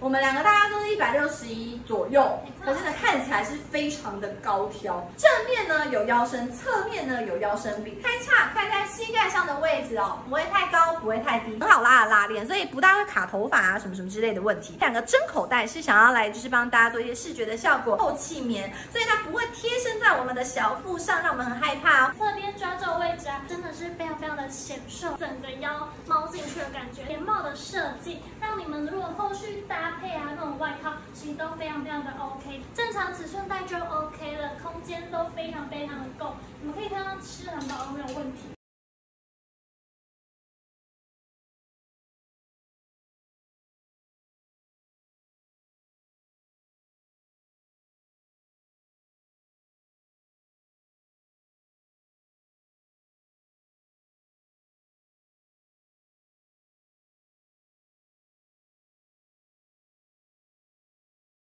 我们两个大家都是一百六十一左右，可是呢看起来是非常的高挑。正面呢有腰身，侧面呢有腰身比，开叉开在膝盖上的位置哦，不会太高，不会太低，很好拉的拉链，所以不大会卡头发啊什么什么之类的问题。两个真口袋是想要来就是帮大家做一些视觉的效果，透气棉，所以它不会贴身在我们的小腹上，让我们很害怕哦。侧边抓皱位置啊，真的是非常非常的显瘦，整个腰猫进去的感觉，连帽的设计，像你们如果后续搭配啊那种外套，其实都非常非常的 OK，正常尺寸带就 OK 了，空间都非常非常的够，你们可以看到吃很饱都没有问题。